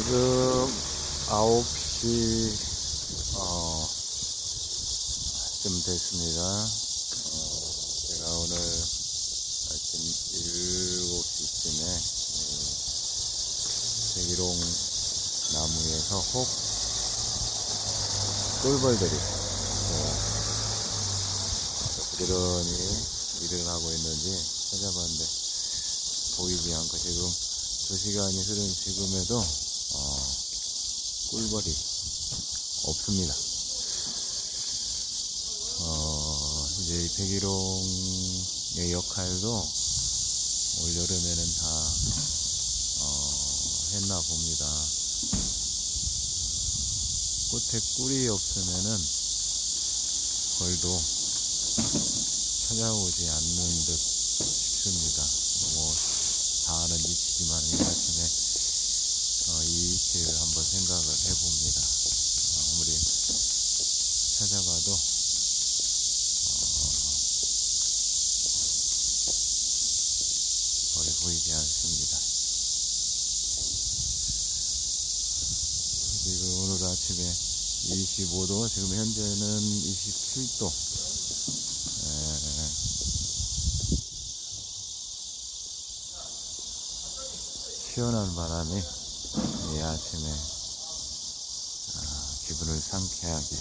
지금 9시 어, 쯤 됐습니다. 어, 제가 오늘 아침 7시쯤에 대기롱 나무에서 혹 꿀벌들이 어, 부지런히 일을 하고 있는지 찾아봤는데 보이지 않고 지금 2시간이 흐른 지금에도 어, 꿀벌이 없습니다. 어, 이제 이 백일홍의 역할도 올 여름에는 다 어, 했나 봅니다. 꽃에 꿀이 없으면은 벌도 찾아오지 않는 듯 싶습니다. 뭐, 다 아는 이치지만 이 아침에 어, 이 이치를 한번 생각을 해봅니다. 어, 아무리 찾아봐도 어, 벌이 보이지 않습니다. 지금 오늘 아침에 25도, 지금 현재는 27도. 시원한 바람이 이 아침에 아, 기분을 상쾌하게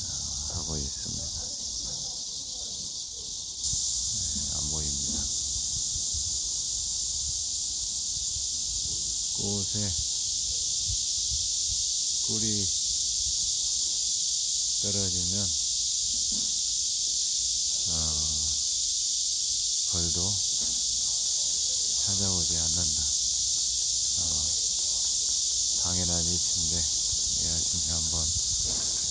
아, 하고 있습니다. 네, 안 보입니다. 꽃에 꿀이 떨어지면 어, 벌도 찾아오지 않는다. 어, 당연한 이치인데 이 아침에 한번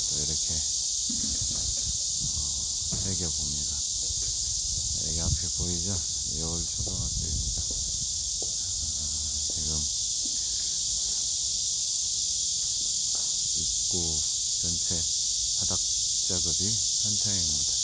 또 이렇게 어, 새겨봅니다. 여기 앞에 보이죠? 여울 초등학교입니다. 어, 지금 입구 전체 바닥 작업이 한창입니다.